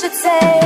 should say.